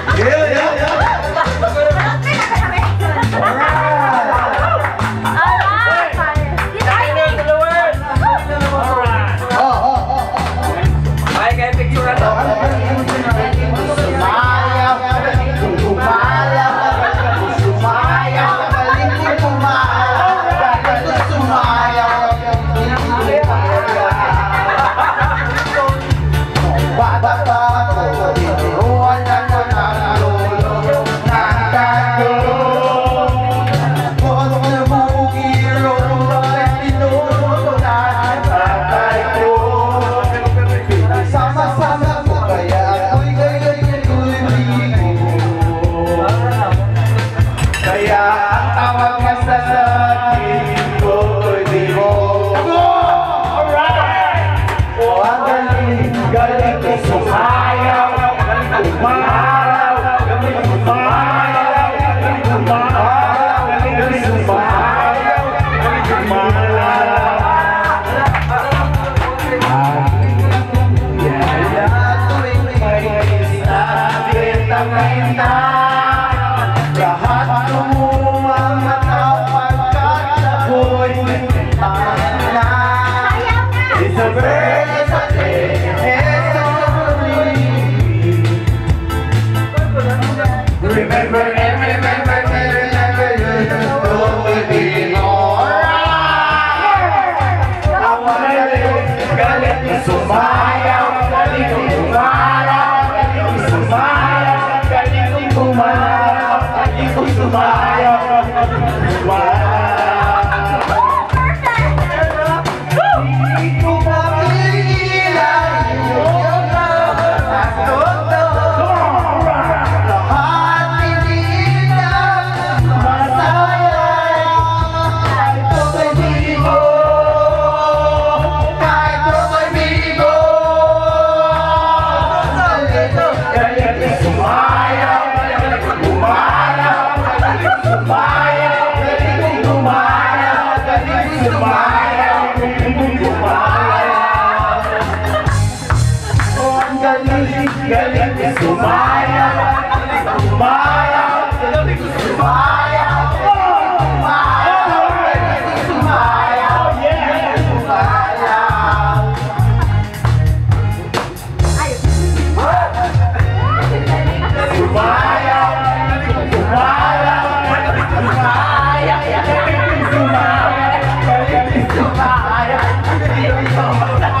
Yeah, yeah, lahat so far. Galing, galing galing ไม่ชอบ